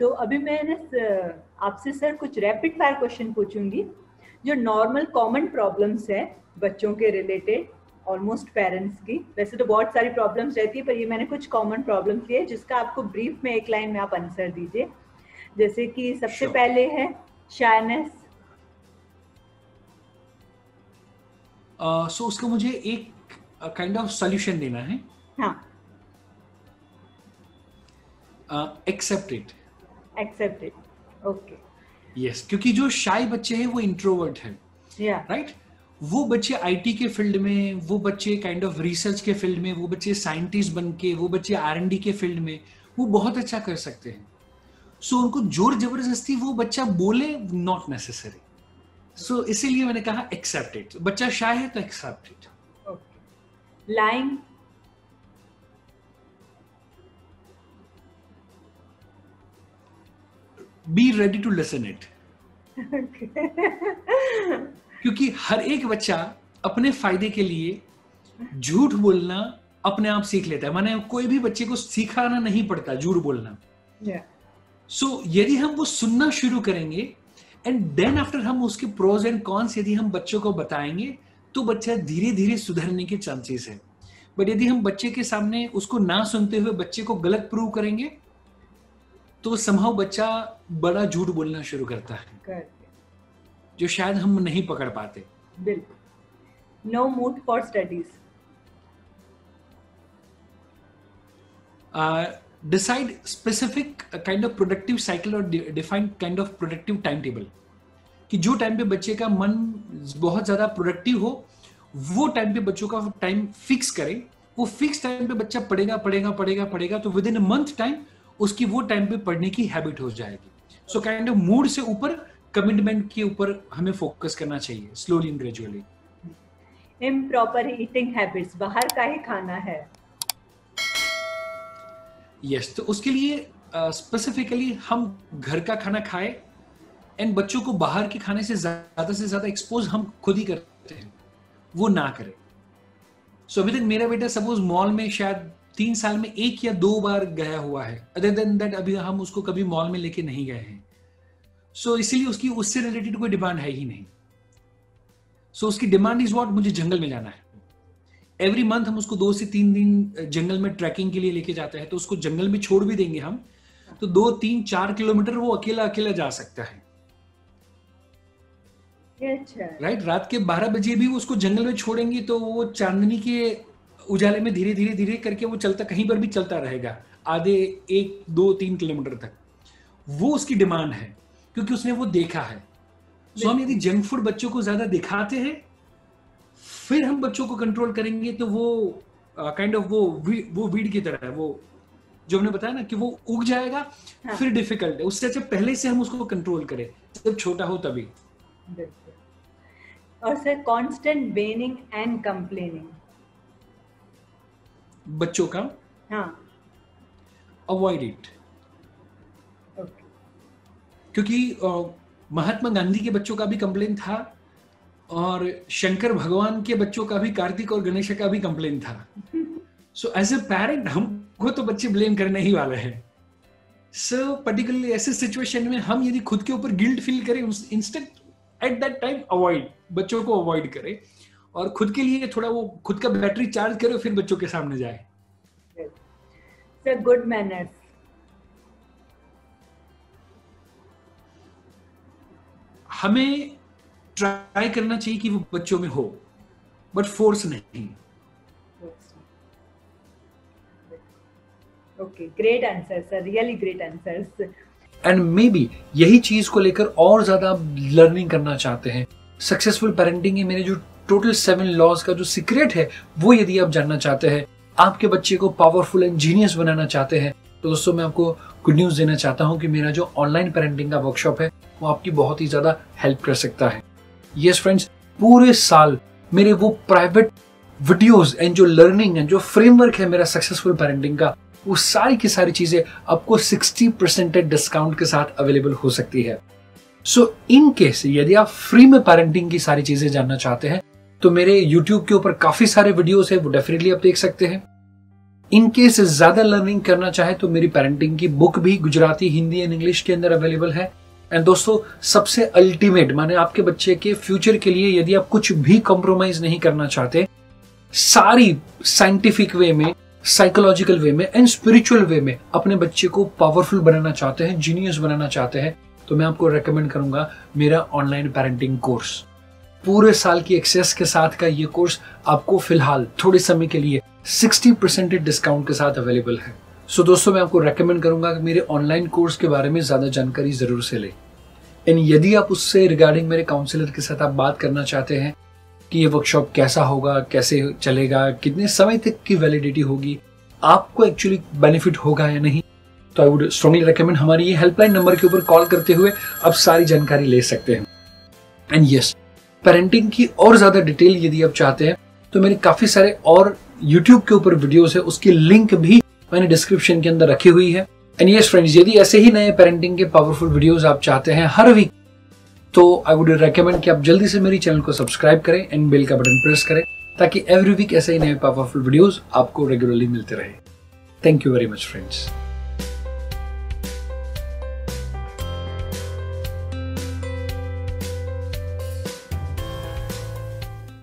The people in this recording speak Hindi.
तो अभी मैं आपसे सर कुछ रैपिड फायर क्वेश्चन पूछूँगी जो नॉर्मल कॉमन प्रॉब्लम्स है बच्चों के रिलेटेड ऑलमोस्ट पेरेंट्स की। वैसे तो बहुत सारी प्रॉब्लम्स रहती है पर ये मैंने कुछ कॉमन प्रॉब्लम्स लिए जिसका आपको ब्रीफ में एक लाइन में आप आंसर दीजिए। जैसे कि सबसे sure. पहले है शायनेस सो uh, so उसका मुझे एक काइंड ऑफ़ सॉल्यूशन देना है। हाँ। Accept it accept it okay yes क्योंकि जो शाई बच्चे हैं वो इंट्रोवर्ट है राइट right? वो बच्चे आईटी के फ़ील्ड में वो बच्चे काइंड ऑफ़ रिसर्च के फ़ील्ड में वो बच्चे साइंटिस्ट बन के वो बच्चे आर एन डी के फ़ील्ड में वो बहुत अच्छा कर सकते हैं। सो so, उनको ज़ोर ज़बरदस्ती वो बच्चा बोले नॉट नेसेसरी सो इसीलिए मैंने कहा एक्सेप्ट इट बच्चा शाय है तो accept it lying be ready to listen it क्योंकि हर एक बच्चा अपने फ़ायदे के लिए झूठ बोलना अपने आप सीख लेता है। माने कोई भी बच्चे को सिखाना नहीं पड़ता झूठ बोलना। सो yeah. so, यदि हम वो सुनना शुरू करेंगे एंड देन आफ्टर हम उसके प्रोज एंड कॉन्स यदि हम बच्चों को बताएँगे तो बच्चा धीरे धीरे सुधरने के चांसेस है। बट यदि हम बच्चे के सामने उसको ना सुनते हुए बच्चे को गलत प्रूव करेंगे तो संभव बच्चा बड़ा झूठ बोलना शुरू करता है। जो शायद हम नहीं पकड़ पाते। बिल्कुल। No mood for studies decide specific kind of productive cycle और defined kind of productive time table कि जो टाइम पे बच्चे का मन बहुत ज़्यादा प्रोडक्टिव हो वो टाइम पे बच्चों का टाइम फिक्स करें। वो फिक्स टाइम पे बच्चा पढ़ेगा पढ़ेगा पढ़ेगा पढ़ेगा तो विद इन मंथ टाइम उसकी वो टाइम पे पढ़ने की हैबिट हो जाएगी। सो काइंड ऑफ़ मूड से ऊपर कमिटमेंट के ऊपर हमें फोकस करना चाहिए slowly and gradually improper eating habits बाहर का ही खाना है। यस yes, तो उसके लिए स्पेसिफिकली uh, हम घर का खाना खाए एंड बच्चों को बाहर के खाने से ज़्यादा से ज़्यादा एक्सपोज हम खुद ही करते हैं। वो ना करे। सो so, अभी तक मेरा बेटा सपोज़ मॉल में शायद तीन साल में एक या दो बार गया हुआ है। अदर देन दैट अभी हम उसको कभी मॉल में लेके नहीं गए हैं। सो so, इसीलिए उसकी उससे रिलेटेड कोई डिमांड है ही नहीं। सो so, उसकी डिमांड इज़ वॉट मुझे जंगल में जाना है। एवरी मंथ हम उसको दो से तीन दिन जंगल में ट्रैकिंग के लिए लेके जाते हैं तो उसको जंगल में छोड़ भी देंगे हम तो दो तीन चार किलोमीटर वो अकेला अकेला जा सकता है। Right right? रात के बारह बजे भी उसको जंगल में छोड़ेंगे तो वो चांदनी के उजाले में धीरे धीरे धीरे करके वो चलता कहीं पर भी चलता रहेगा आधे एक दो तीन किलोमीटर तक। वो उसकी डिमांड है क्योंकि उसने वो देखा है। सो हम यदि जंक फ़ूड बच्चों को ज़्यादा दिखाते हैं फिर हम बच्चों को कंट्रोल करेंगे तो वो kind uh, of kind of वो वो वीड की तरह है वो जो हमने बताया ना कि वो उग जाएगा हाँ. फिर डिफ़िकल्ट है। उससे अच्छा पहले से हम उसको कंट्रोल करें जब छोटा हो तभी। और sir constant whining and complaining बच्चों का हाँ। अवॉइड इट क्योंकि महात्मा गांधी के बच्चों का भी कंप्लेन था और शंकर भगवान के बच्चों का भी कार्तिक और गणेश का भी कंप्लेन था। सो एज ए पेरेंट हमको तो बच्चे ब्लेम करने ही वाले हैं। सो पर्टिकुलरली ऐसे सिचुएशन में हम यदि खुद के ऊपर गिल्ट फील करें instant at that time avoid बच्चों को अवॉइड करे। और खुद के लिए थोड़ा वो खुद का बैटरी चार्ज करे फिर बच्चों के सामने जाए। गुड मैनर्स हमें ट्राई करना चाहिए कि वो बच्चों में हो बट फोर्स नहीं। Okay great answer sir really great answers and maybe यही चीज़ को लेकर और ज़्यादा लर्निंग करना चाहते हैं। सक्सेसफुल पेरेंटिंग मेरे जो टोटल सेवन लॉज का जो सीक्रेट है वो यदि आप जानना चाहते हैं आपके बच्चे को पावरफुल एंड जीनियस बनाना चाहते हैं तो दोस्तों मैं आपको गुड न्यूज़ देना चाहता हूँ कि मेरा जो ऑनलाइन पेरेंटिंग का वर्कशॉप है वो आपकी बहुत ही ज़्यादा हेल्प कर सकता है। यस yes, फ्रेंड्स पूरे साल मेरे वो प्राइवेट वीडियोस एंड जो लर्निंग एंड जो फ्रेमवर्क है मेरा सक्सेसफुल पेरेंटिंग का वो सारी की सारी चीज़ें आपको 60 परसेंटेज डिस्काउंट के साथ अवेलेबल हो सकती है। सो इन केस यदि आप फ्री में पेरेंटिंग की सारी चीज़ें जानना चाहते हैं तो मेरे यूट्यूब के ऊपर काफ़ी सारे वीडियोस है, वो डेफिनेटली आप देख सकते हैं। इन ज़्यादा लर्निंग करना चाहे तो मेरी पेरेंटिंग की बुक भी गुजराती, हिंदी एंड इंग्लिश के अंदर अवेलेबल है। एंड दोस्तों, सबसे अल्टीमेट माने आपके बच्चे के फ्यूचर के लिए यदि आप कुछ भी कॉम्प्रोमाइज नहीं करना चाहते, सारी साइंटिफिक वे में साइकोलॉजिकल वे में एंड स्पिरिचुअल वे में अपने बच्चे को पावरफुल बनाना चाहते हैं जीनियस बनाना चाहते हैं तो मैं आपको रेकमेंड करूँगा मेरा ऑनलाइन पेरेंटिंग कोर्स पूरे साल की एक्सेस के साथ का ये कोर्स आपको फ़िलहाल थोड़े समय के लिए 60 परसेंट डिस्काउंट के साथ अवेलेबल है। सो so, दोस्तों मैं आपको रेकमेंड करूँगा कि मेरे ऑनलाइन कोर्स के बारे में ज़्यादा जानकारी ज़रूर से ले। एंड यदि आप उससे रिगार्डिंग मेरे काउंसलर के साथ आप बात करना चाहते हैं कि ये वर्कशॉप कैसा होगा कैसे चलेगा कितने समय तक की वैलिडिटी होगी आपको एक्चुअली बेनिफिट होगा या नहीं तो आई वुड स्ट्रॉन्गली रिकमेंड हमारी ये हेल्पलाइन नंबर के ऊपर कॉल करते हुए आप सारी जानकारी ले सकते हैं। एंड यस पेरेंटिंग की और ज़्यादा डिटेल यदि आप चाहते हैं तो मेरे काफ़ी सारे और यूट्यूब के ऊपर वीडियोस है, उसकी लिंक भी मैंने डिस्क्रिप्शन के अंदर रखी हुई है। एंड यस फ्रेंड्स यदि ऐसे ही नए पेरेंटिंग के पावरफुल वीडियोस आप चाहते हैं हर वीक तो आई वुड रेकमेंड कि आप जल्दी से मेरी चैनल को सब्सक्राइब करें एंड बेल का बटन प्रेस करें, ताकि एवरी वीक ऐसे ही नए पावरफुल वीडियोस आपको रेगुलरली मिलते रहे। Thank you very much friends